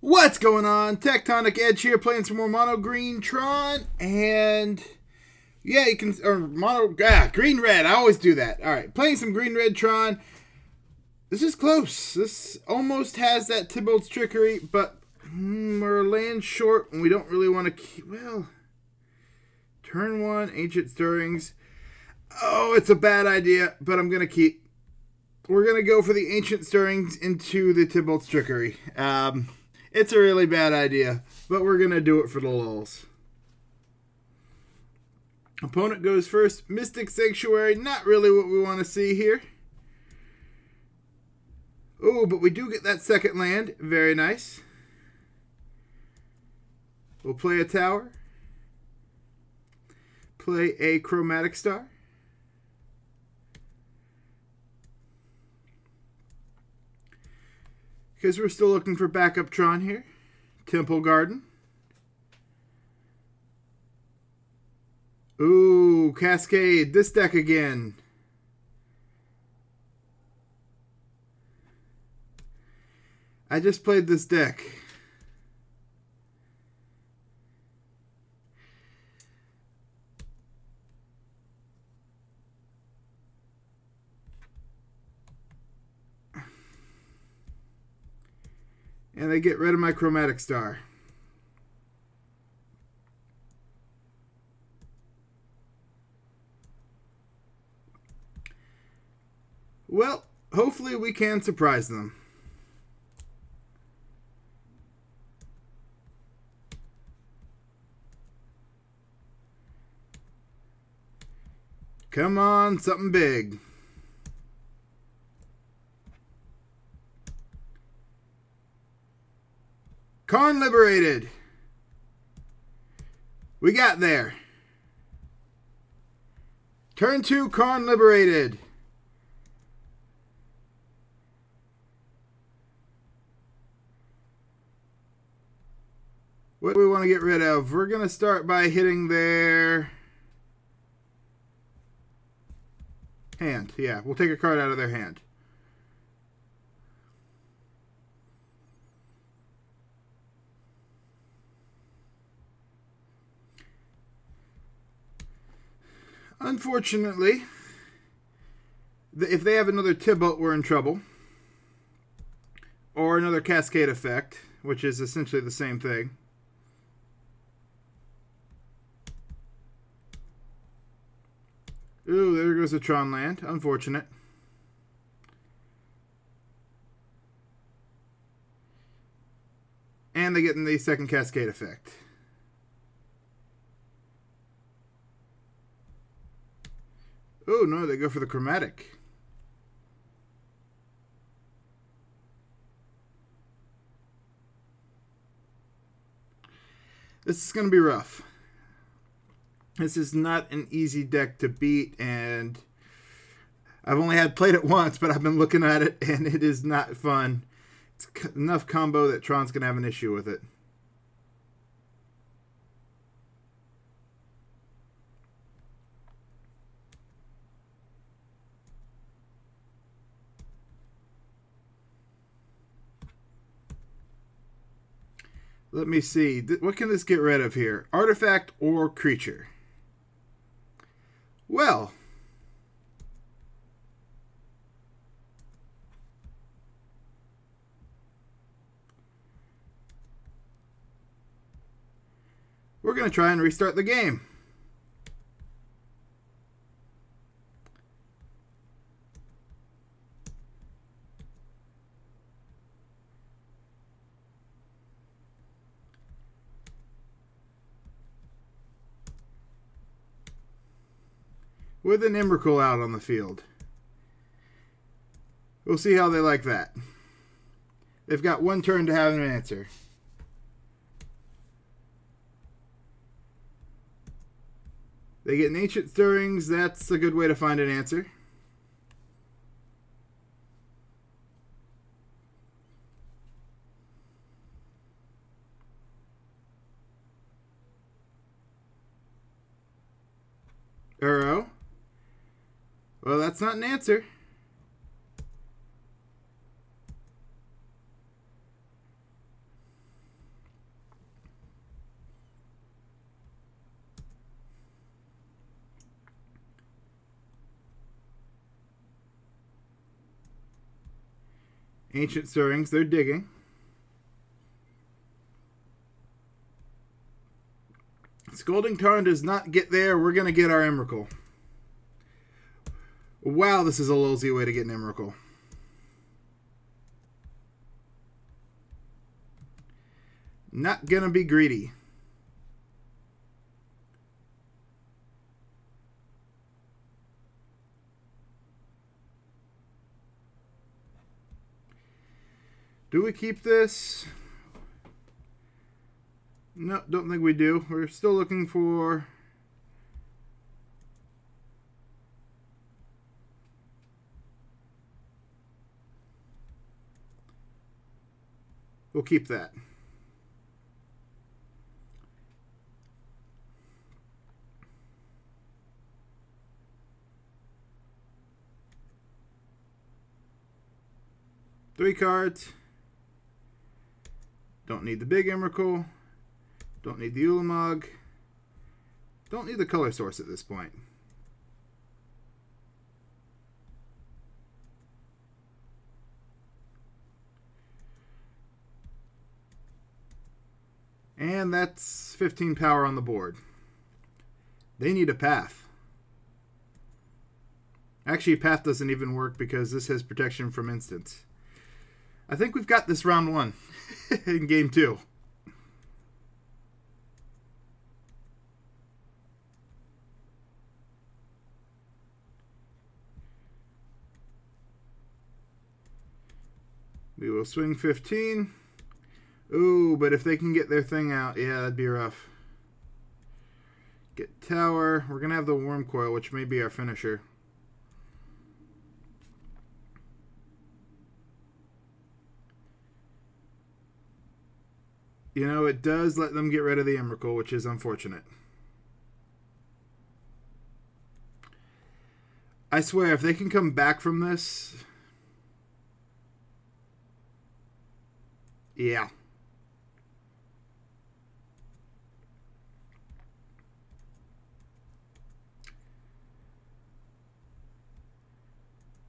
What's going on? Tectonic Edge here, playing some more Mono Green Tron, and yeah, you can or Mono ah, Green Red. I always do that. All right, playing some Green Red Tron. This is close. This almost has that Tibalt's trickery, but mm, we're land short, and we don't really want to keep. Well, turn one, Ancient Stirrings. Oh, it's a bad idea, but I'm gonna keep. We're gonna go for the Ancient Stirrings into the Tibalt's trickery. Um, it's a really bad idea, but we're going to do it for the lulz. Opponent goes first. Mystic Sanctuary, not really what we want to see here. Oh, but we do get that second land. Very nice. We'll play a tower. Play a chromatic star. Because we're still looking for backup Tron here. Temple Garden. Ooh, Cascade. This deck again. I just played this deck. And I get rid of my chromatic star. Well, hopefully we can surprise them. Come on, something big. Karn liberated. We got there. Turn two, Karn liberated. What do we want to get rid of? We're going to start by hitting their hand. Yeah, we'll take a card out of their hand. Unfortunately, if they have another Tibalt, we're in trouble. Or another Cascade effect, which is essentially the same thing. Ooh, there goes the Tron land. Unfortunate. And they get in the second Cascade effect. Oh, no, they go for the chromatic. This is going to be rough. This is not an easy deck to beat, and I've only had played it once, but I've been looking at it, and it is not fun. It's enough combo that Tron's going to have an issue with it. Let me see. What can this get rid of here? Artifact or creature? Well. We're going to try and restart the game. With an Emrakul out on the field. We'll see how they like that. They've got one turn to have an answer. They get an Ancient Stirrings. That's a good way to find an answer. That's not an answer. Ancient stirrings, they're digging. Scalding Tarn does not get there. We're going to get our Emrakul. Wow, this is a lousy way to get Emrakul. Not to be greedy. Do we keep this? No, don't think we do. We're still looking for... We'll keep that. Three cards. Don't need the big Emrakul. Don't need the Ulamog. Don't need the color source at this point. And that's 15 power on the board. They need a path. Actually, path doesn't even work because this has protection from instants. I think we've got this round one. in game two. We will swing 15. Ooh, but if they can get their thing out, yeah, that'd be rough. Get tower. We're going to have the Wurmcoil, which may be our finisher. You know, it does let them get rid of the Emrakul, which is unfortunate. I swear, if they can come back from this... Yeah.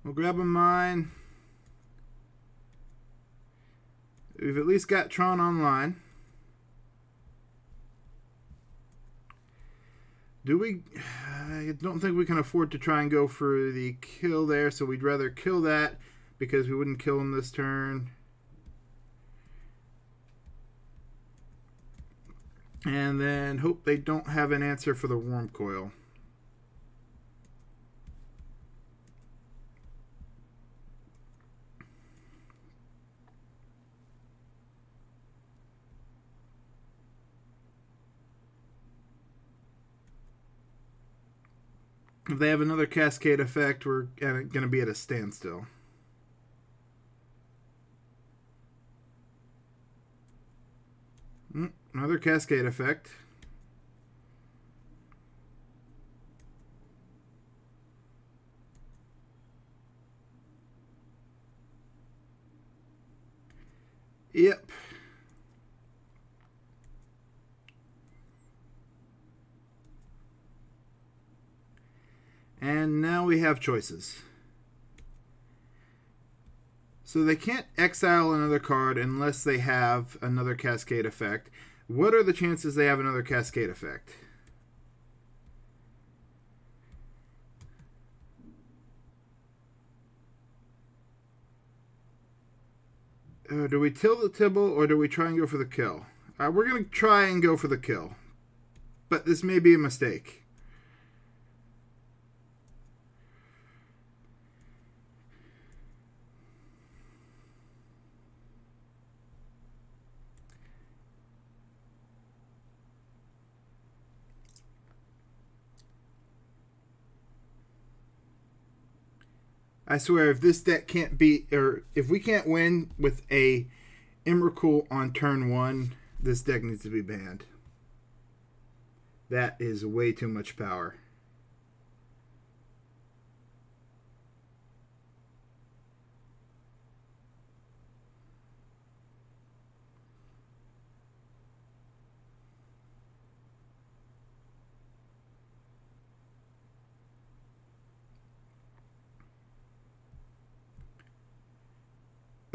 We'll grab a mine. We've at least got Tron online. Do we... I don't think we can afford to try and go for the kill there, so we'd rather kill that because we wouldn't kill him this turn. And then hope they don't have an answer for the Wurmcoil. If they have another cascade effect, we're going to be at a standstill. Mm, another cascade effect. Yep. And now we have choices. So they can't exile another card unless they have another cascade effect. What are the chances they have another cascade effect? Uh, do we kill the Tibble or do we try and go for the kill? Uh, we're going to try and go for the kill. But this may be a mistake. I swear, if this deck can't beat, or if we can't win with a Emrakul on turn one, this deck needs to be banned. That is way too much power.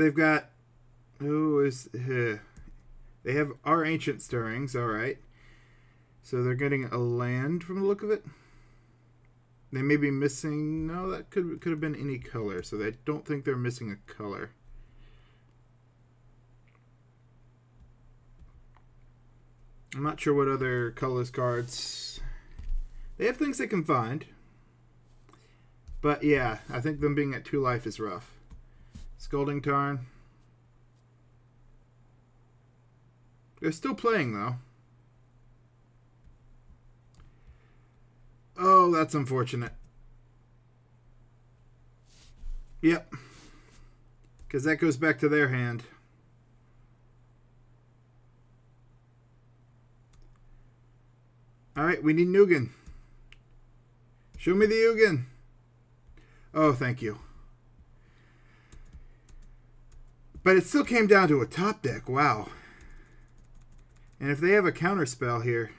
They've got. Who is. Uh, they have our ancient stirrings, alright. So they're getting a land from the look of it. They may be missing. No, that could could have been any color. So I don't think they're missing a color. I'm not sure what other colorless cards. They have things they can find. But yeah, I think them being at two life is rough. Scalding Tarn. They're still playing though. Oh, that's unfortunate. Yep. Because that goes back to their hand. Alright, we need an Ugin. Show me the Ugin. Oh, thank you. But it still came down to a top deck. Wow. And if they have a counter spell here.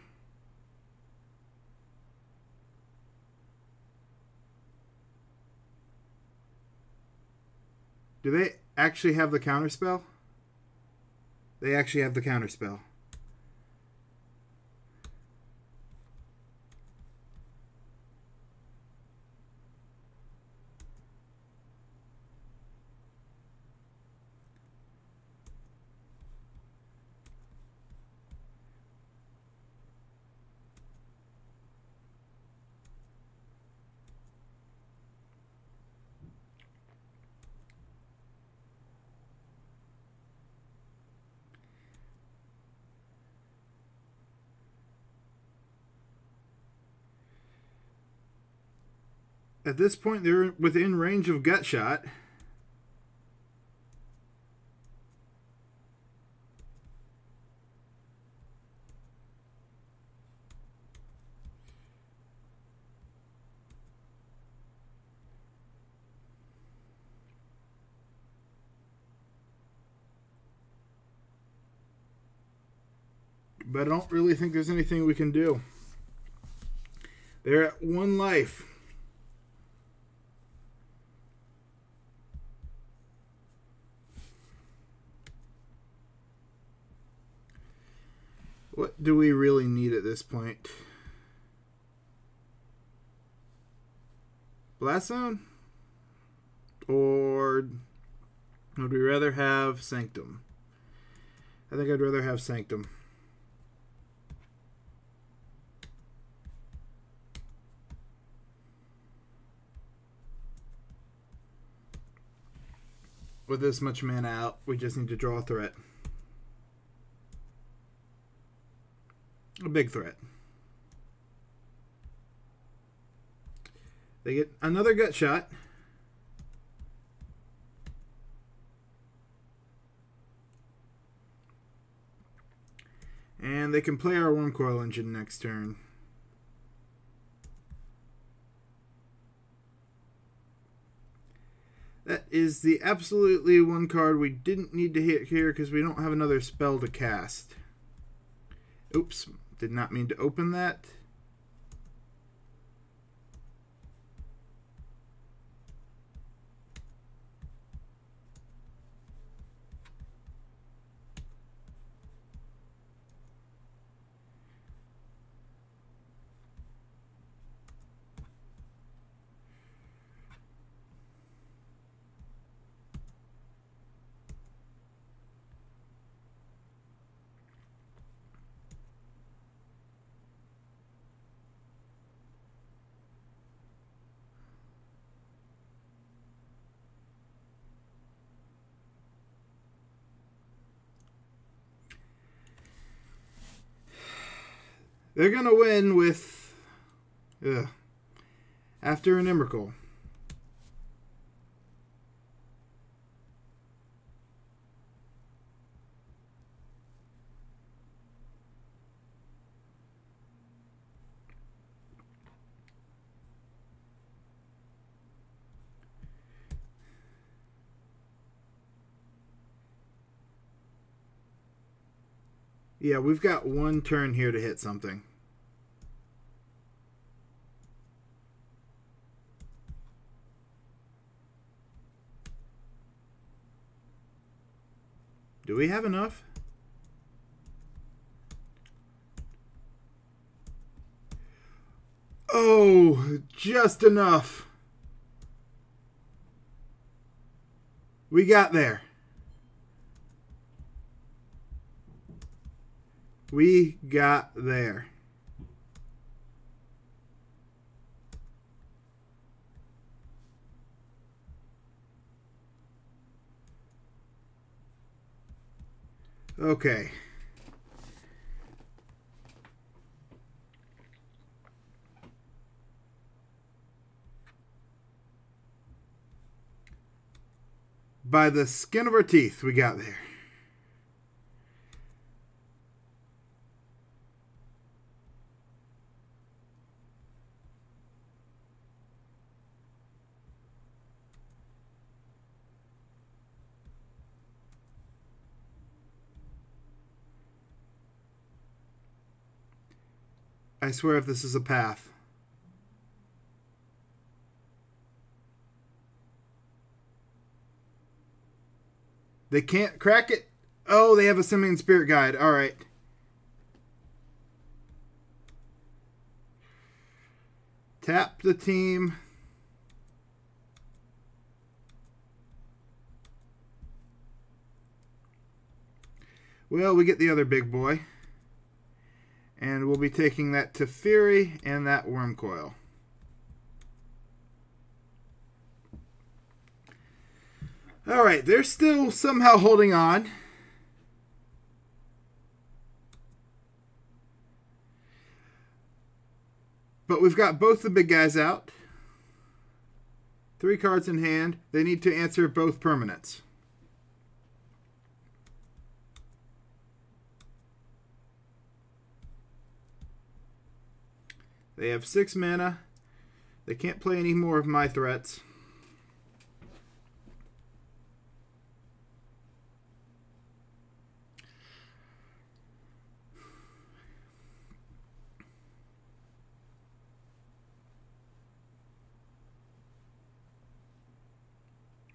Do they actually have the counter spell? They actually have the counter spell. At this point, they're within range of gut shot. But I don't really think there's anything we can do. They're at one life. What do we really need at this point? Blast Zone? Or would we rather have Sanctum? I think I'd rather have Sanctum. With this much mana out, we just need to draw a threat. A big threat. They get another gut shot. And they can play our Wurmcoil Engine next turn. That is the absolutely one card we didn't need to hit here because we don't have another spell to cast. Oops, did not mean to open that. They're going to win with. After an Emrakul. Yeah, we've got one turn here to hit something. Do we have enough? Oh, just enough. We got there. We got there. Okay. By the skin of our teeth, we got there. I swear if this is a path. They can't crack it. Oh, they have a Simian Spirit Guide. All right. Tap the team. Well, we get the other big boy. And we'll be taking that Teferi and that Wurmcoil. All right, they're still somehow holding on. But we've got both the big guys out. Three cards in hand. They need to answer both permanents. They have six mana. They can't play any more of my threats.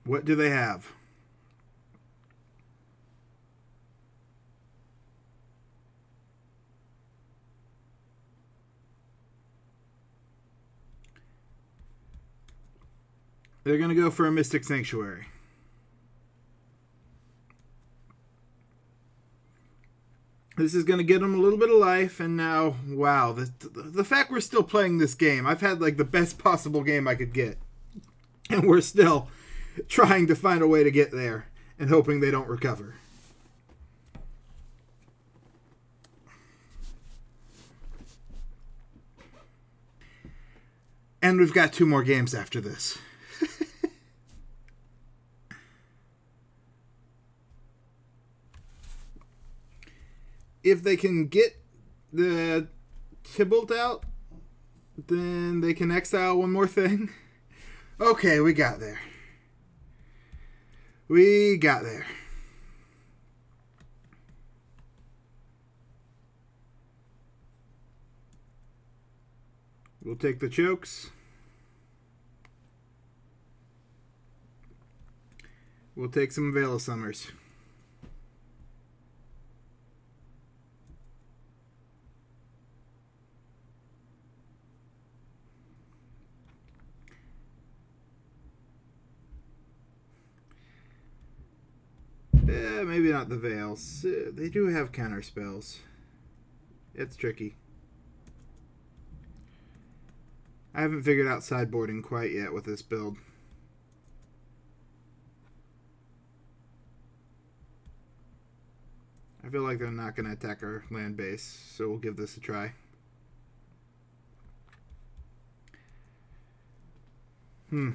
What do they have? They're going to go for a Mystic Sanctuary. This is going to get them a little bit of life, and now, wow, the, the fact we're still playing this game, I've had like the best possible game I could get. And we're still trying to find a way to get there and hoping they don't recover. And we've got two more games after this. If they can get the Tibalt out, then they can exile one more thing. Okay, we got there. We got there. We'll take the chokes. We'll take some Veil of Summers. Yeah, maybe not the Veils. Uh, they do have counter spells. It's tricky. I haven't figured out sideboarding quite yet with this build. I feel like they're not going to attack our land base, so we'll give this a try. Hmm.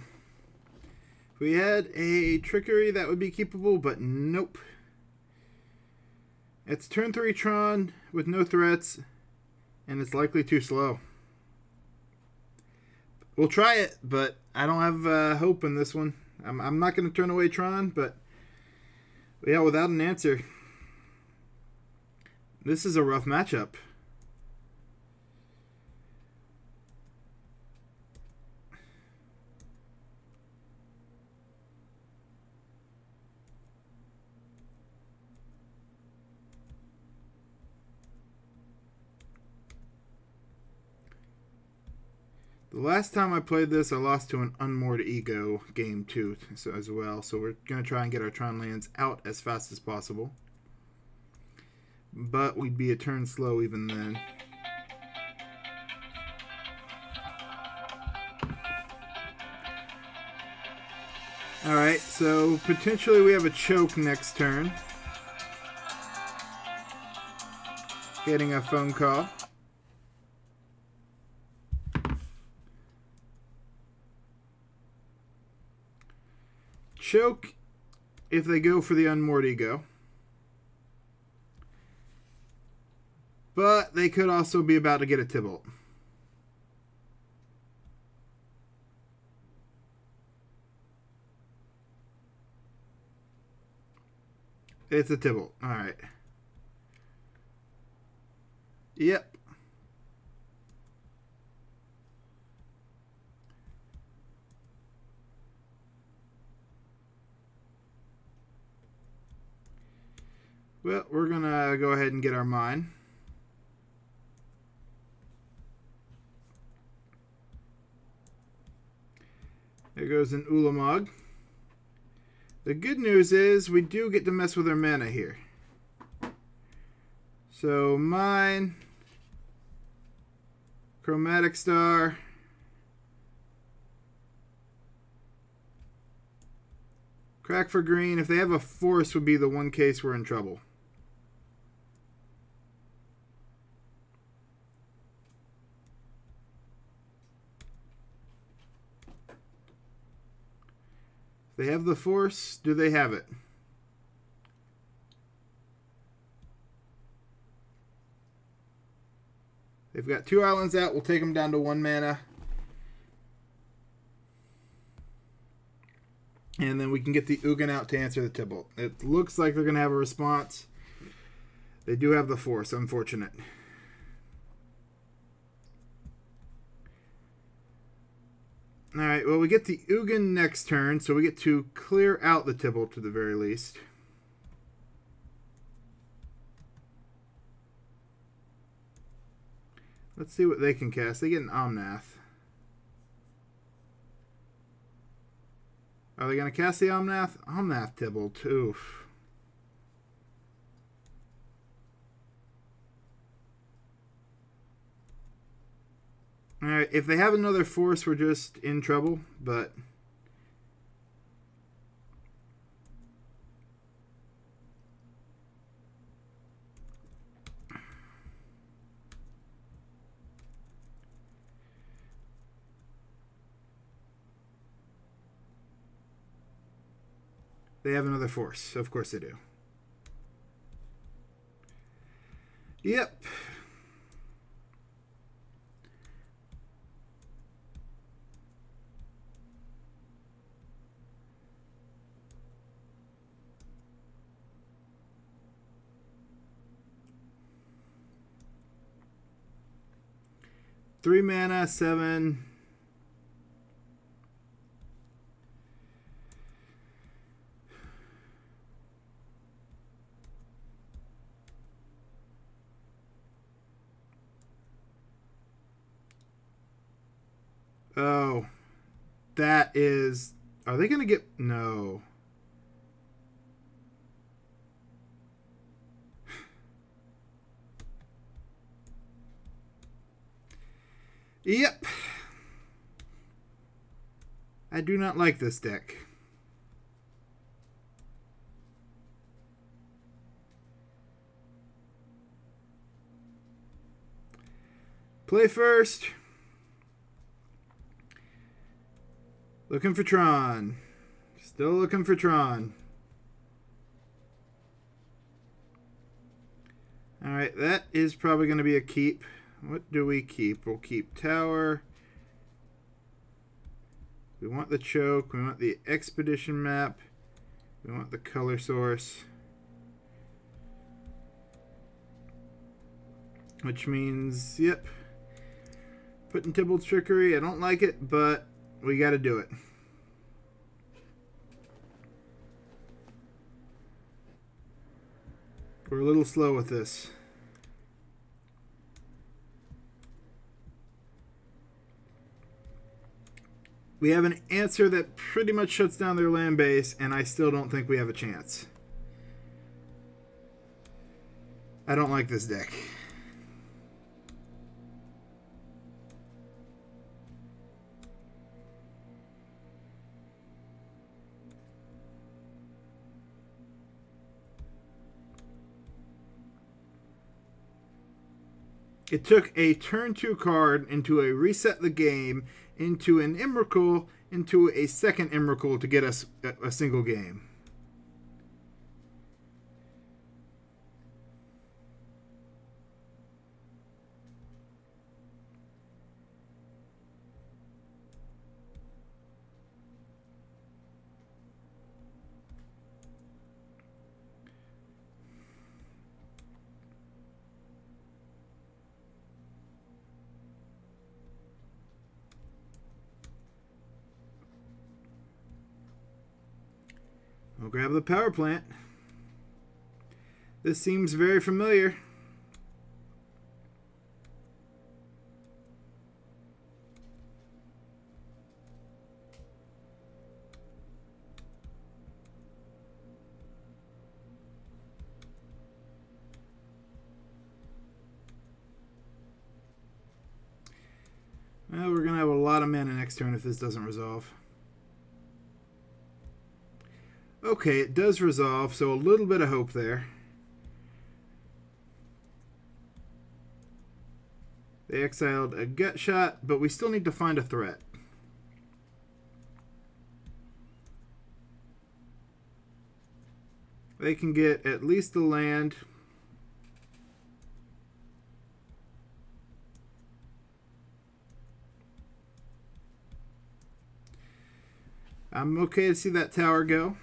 We had a trickery, that would be keepable, but nope. It's turn 3 Tron with no threats, and it's likely too slow. We'll try it, but I don't have uh, hope in this one. I'm, I'm not going to turn away Tron, but yeah, without an answer. This is a rough matchup. Last time I played this, I lost to an unmoored ego game too, so as well. So we're gonna try and get our Tron lands out as fast as possible. But we'd be a turn slow even then. Alright, so potentially we have a choke next turn. Getting a phone call. Choke if they go for the unmoored ego. But they could also be about to get a Tibalt. It's a Tibalt. All right. Yep. Well, we're going to go ahead and get our mine. There goes an Ulamog. The good news is we do get to mess with our mana here. So mine, Chromatic Star, Crack for green. If they have a force would be the one case we're in trouble. They have the force. Do they have it? They've got two islands out. We'll take them down to one mana. And then we can get the Ugin out to answer the Tibalt. It looks like they're going to have a response. They do have the force. Unfortunate. Alright, well, we get the Ugin next turn, so we get to clear out the Tibble to the very least. Let's see what they can cast. They get an Omnath. Are they going to cast the Omnath? Omnath Tibalt. Oof. Alright, if they have another force, we're just in trouble, but... They have another force. Of course they do. Yep. Three mana, seven. Oh, that is. Are they going to get. No. Yep. I do not like this deck. Play first. Looking for Tron. Still looking for Tron. Alright, that is probably going to be a keep. What do we keep? We'll keep tower. We want the choke. We want the expedition map. We want the color source. Which means, yep. Putting Tibalt's Trickery. I don't like it, but we got to do it. We're a little slow with this. We have an answer that pretty much shuts down their land base, and I still don't think we have a chance. I don't like this deck. It took a turn two card into a reset the game, into an Emrakul, into a second Emrakul to get us a, a single game. Power plant. This seems very familiar. Well, we're going to have a lot of mana next turn if this doesn't resolve. Okay, it does resolve, so a little bit of hope there. They exiled a gut shot, but we still need to find a threat. They can get at least the land. I'm okay to see that tower go.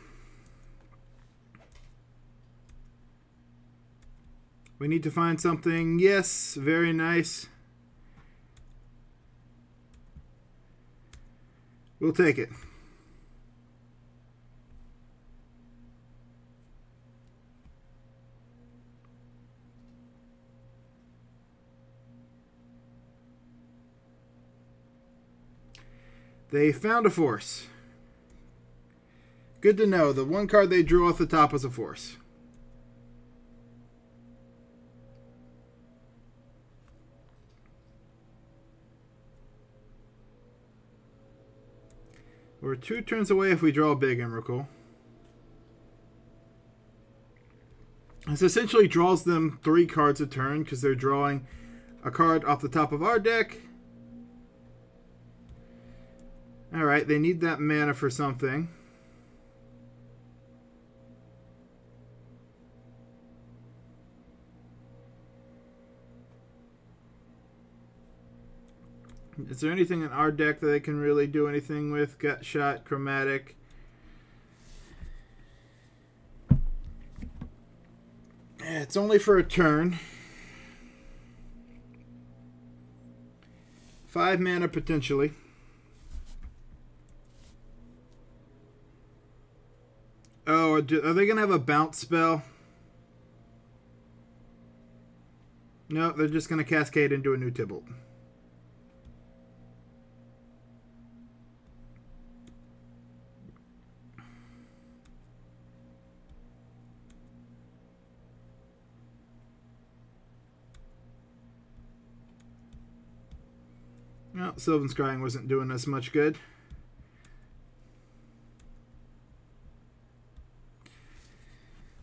We need to find something. Yes, very nice. We'll take it. They found a force. Good to know. The one card they drew off the top was a force. We're two turns away if we draw a big Emrakul. This essentially draws them three cards a turn because they're drawing a card off the top of our deck. Alright, they need that mana for something. Is there anything in our deck that they can really do anything with? Gut shot, chromatic. Eh, it's only for a turn. Five mana potentially. Oh, are they going to have a bounce spell? No, they're just going to cascade into a new Tibalt. Well, Sylvan Scrying wasn't doing us much good.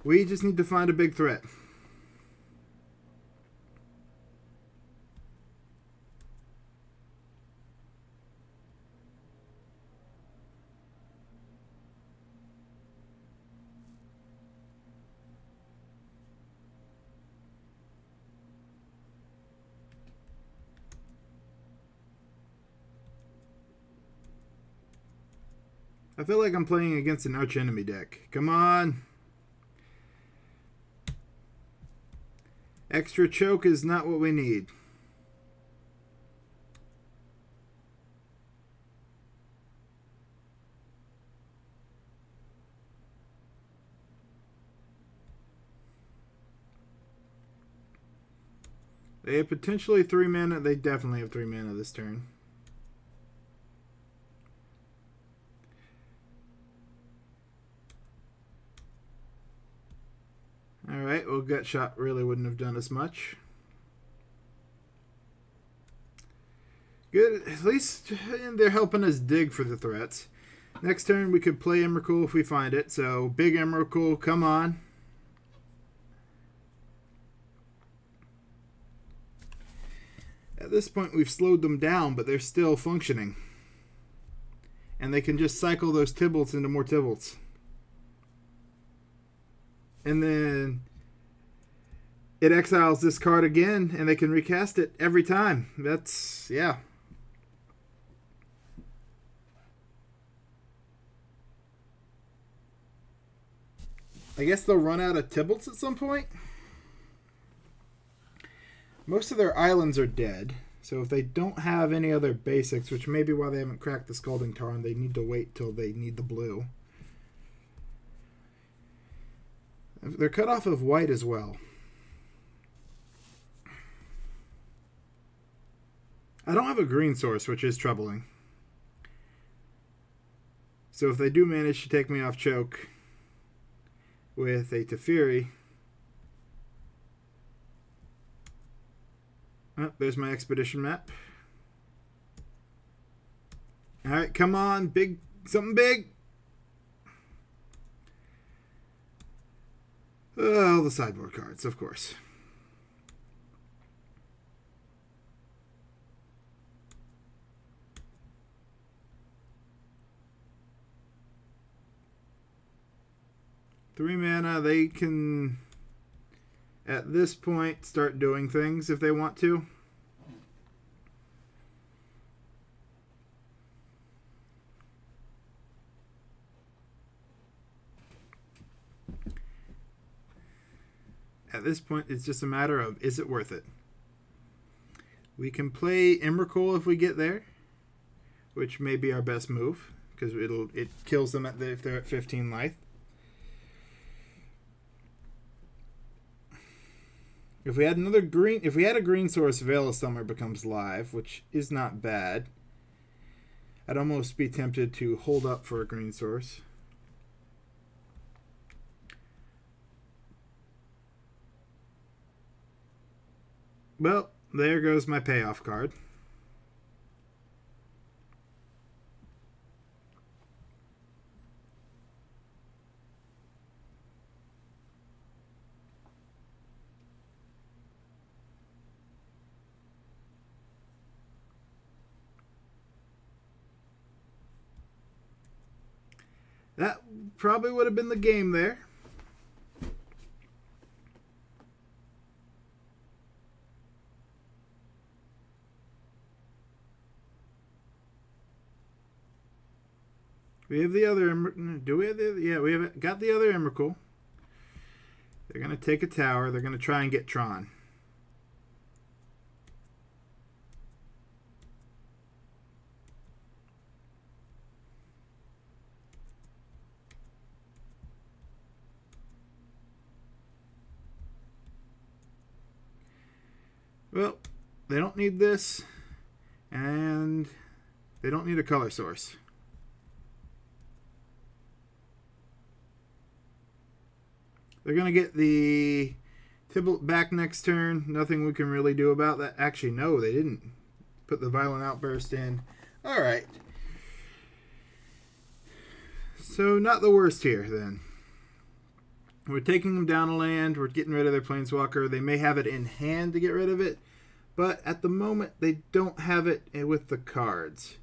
We just need to find a big threat. Feel like I'm playing against an archenemy deck. Come on. Extra choke is not what we need. They have potentially three mana. They definitely have three mana this turn. Gut shot really wouldn't have done as much. Good. At least they're helping us dig for the threats. Next turn, we could play Emrakul if we find it. So, big Emrakul, come on. At this point, we've slowed them down, but they're still functioning. And they can just cycle those Tibalts into more Tibalts. And then it exiles this card again, and they can recast it every time. That's, yeah. I guess they'll run out of Tibalts at some point. Most of their islands are dead, so if they don't have any other basics, which may be why they haven't cracked the Scalding Tarn, they need to wait till they need the blue. They're cut off of white as well. I don't have a green source, which is troubling. So if they do manage to take me off choke, with a Teferi. Oh, there's my expedition map. All right, come on, big something big. Oh, the sideboard cards, of course. Three mana, they can, at this point, start doing things if they want to. At this point, it's just a matter of is it worth it? We can play Emrakul if we get there, which may be our best move because it'll it kills them at the, if they're at 15 life. If we had another green, if we had a green source, Veil of Summer becomes live, which is not bad. I'd almost be tempted to hold up for a green source. Well, there goes my payoff card. That probably would have been the game there. We have the other. Mm, do we have the? Yeah, we have got the other Emrakul. They're gonna take a tower. They're gonna try and get Tron. Well, they don't need this, and they don't need a color source. They're going to get the Tibalt back next turn. Nothing we can really do about that. Actually, no, they didn't put the Violent Outburst in. All right. So, not the worst here, then. We're taking them down a land. We're getting rid of their Planeswalker. They may have it in hand to get rid of it. But at the moment, they don't have it with the cards.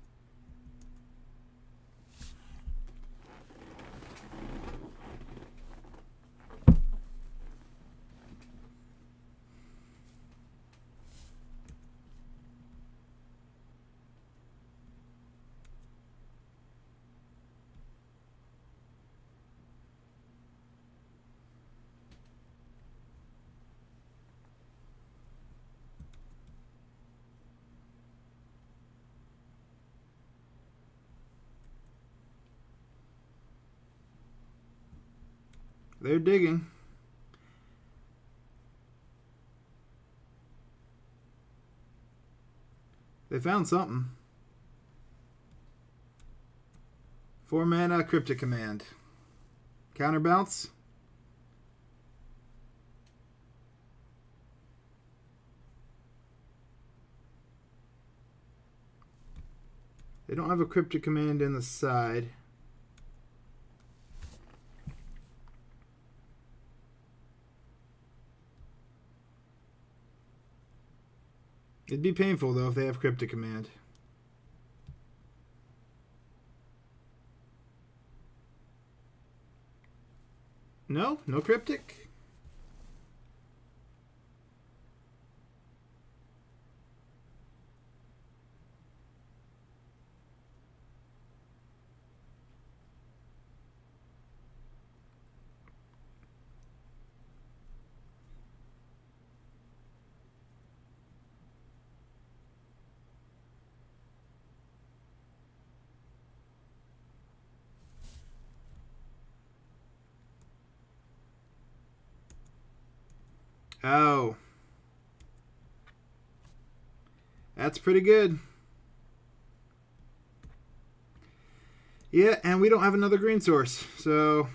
They're digging. They found something. Four mana cryptic command. Counterbounce. They don't have a cryptic command in the side. It'd be painful though if they have cryptic command. No, no cryptic. Oh. That's pretty good. Yeah, and we don't have another green source, so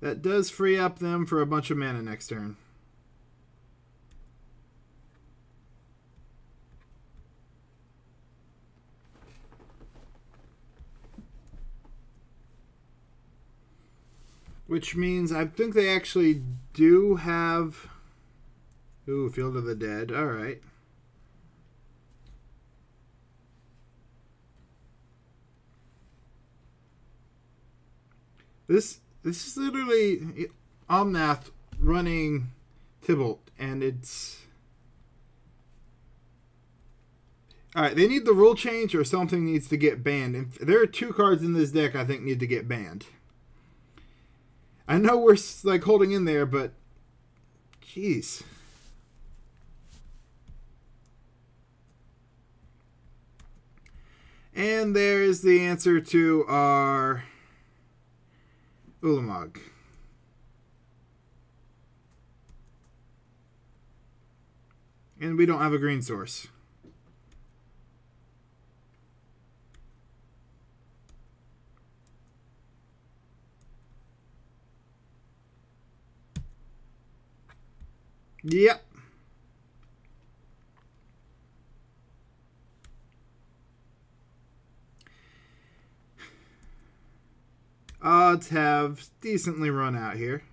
that does free up them for a bunch of mana next turn. Which means I think they actually do have. Ooh, Field of the Dead. All right. This this is literally Omnath running Tibalt, and it's. Alright, they need the rule change or something needs to get banned. And there are two cards in this deck I think need to get banned. I know we're like holding in there, but jeez. And there's the answer to our Ulamog. And we don't have a green source. Yep. Odds have decently run out here.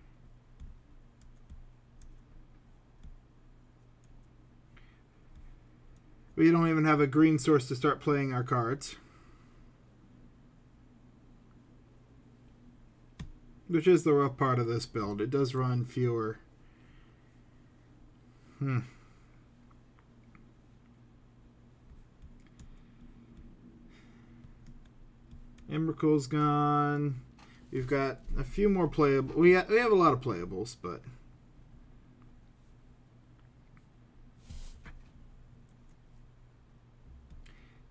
We don't even have a green source to start playing our cards. Which is the rough part of this build. It does run fewer Hmm. Emrakul's gone. We've got a few more playable. We ha we have a lot of playables, but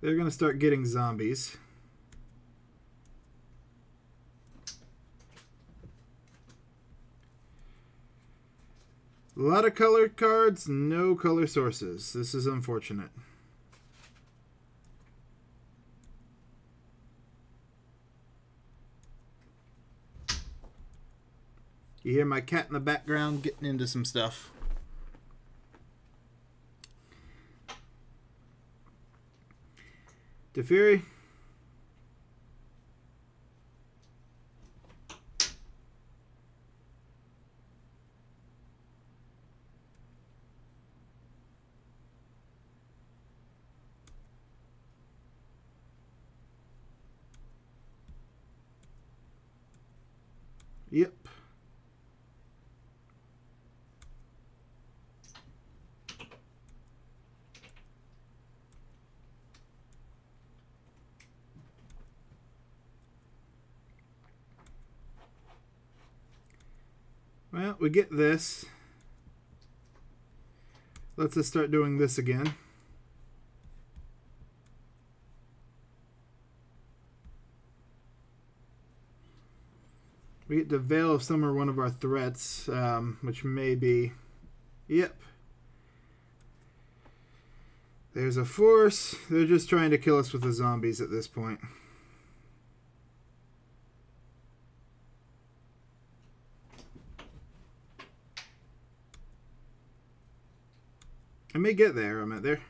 they're gonna start getting zombies. A lot of colored cards, no color sources. This is unfortunate. You hear my cat in the background getting into some stuff. Teferi. Yep. Well, we get this. Let's just start doing this again. We get the Veil of Summer, one of our threats, um, which may be... Yep. There's a force. They're just trying to kill us with the zombies at this point. I may get there. I'm at there.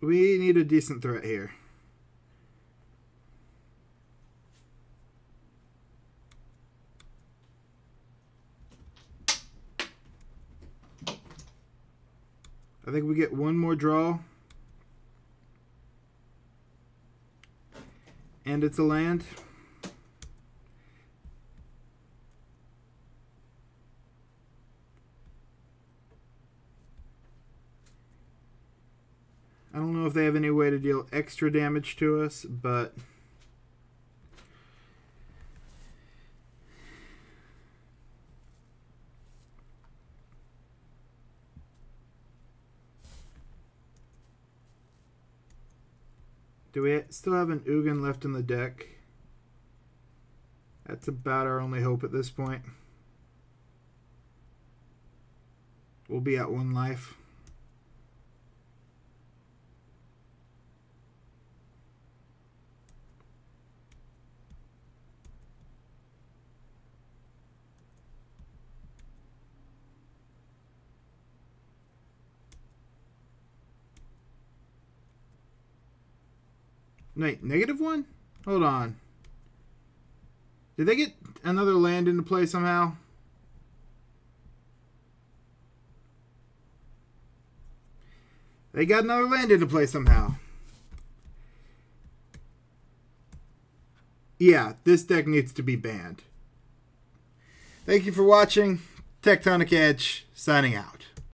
We need a decent threat here. I think we get one more draw. And it's a land. I don't know if they have any way to deal extra damage to us, but... Do we still have an Ugin left in the deck? That's about our only hope at this point. We'll be at one life. Wait, negative one? Hold on. Did they get another land into play somehow? They got another land into play somehow. Yeah, this deck needs to be banned. Thank you for watching. Tectonic Edge, signing out.